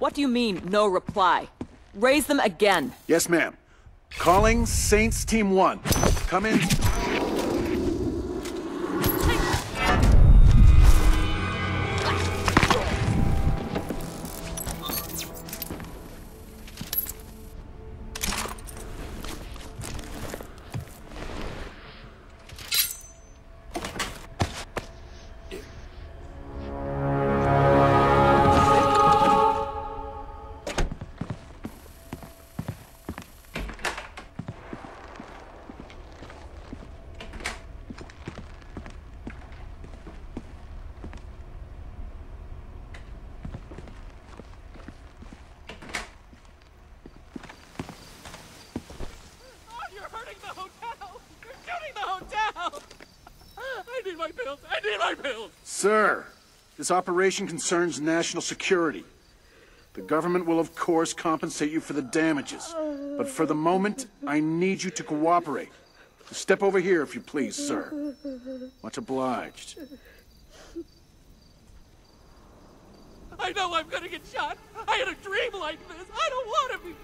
What do you mean, no reply? Raise them again. Yes, ma'am. Calling Saints Team 1. Come in. The hotel! You're shooting the hotel! I need my pills! I need my pills! Sir, this operation concerns national security. The government will, of course, compensate you for the damages. But for the moment, I need you to cooperate. Step over here, if you please, sir. Much obliged. I know I'm gonna get shot! I had a dream like this! I don't want to be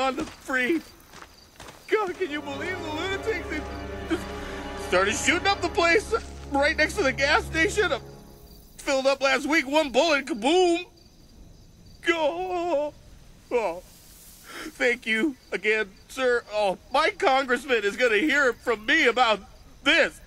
on the free. God, can you believe the lunatics? They just started shooting up the place right next to the gas station. Uh, Filled up last week, one bullet, kaboom. Go. Oh. Thank you again, sir. Oh, my congressman is going to hear from me about this.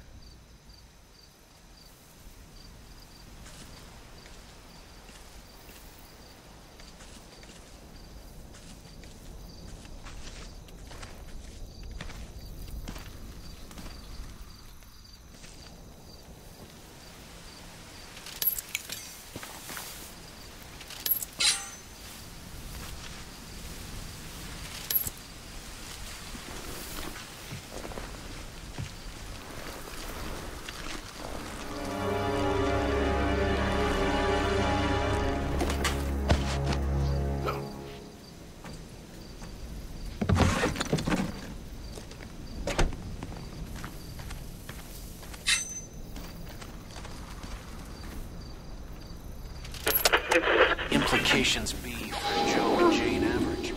Implications be for Joe and Jane Average.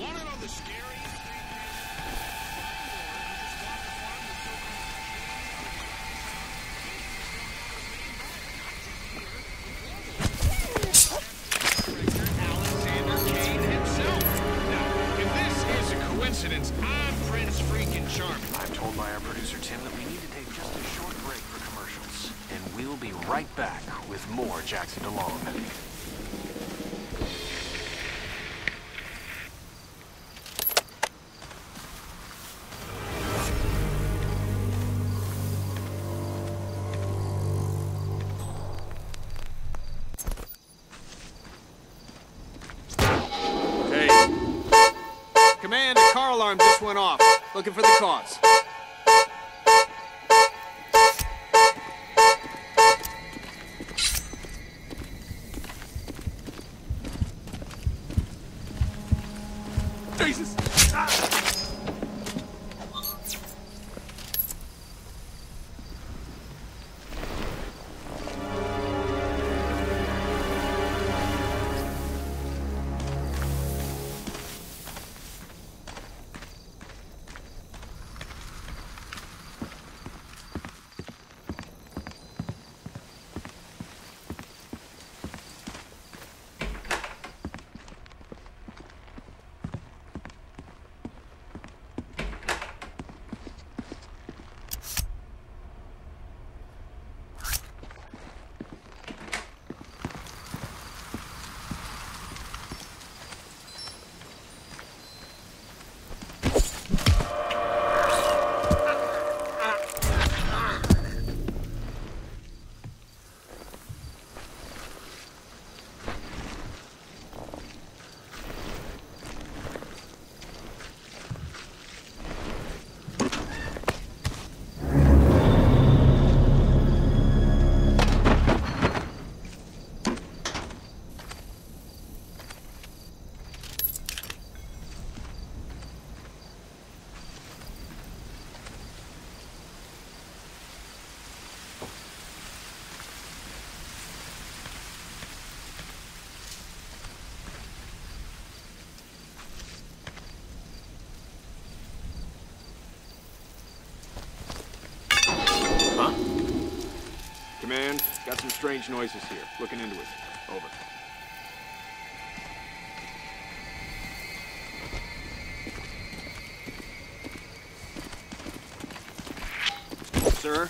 Alexander Kane himself. Now, if this is a coincidence, I'm Prince freaking Charming. I've told by our producer Tim that we need to take just a short break for commercials. And we'll be right back with more Jackson DeLong. Alarm just went off. Looking for the cause. Jesus! Got some strange noises here. Looking into it. Over. Sir,